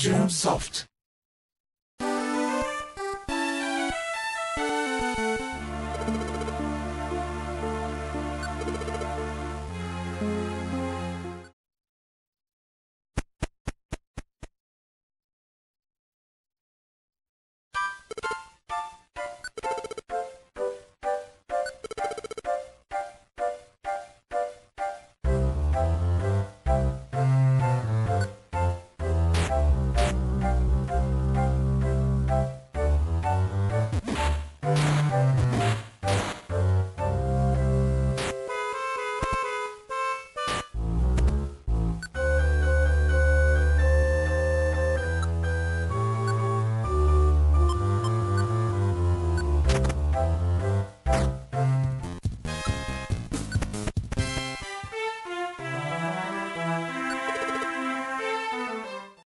Germ soft.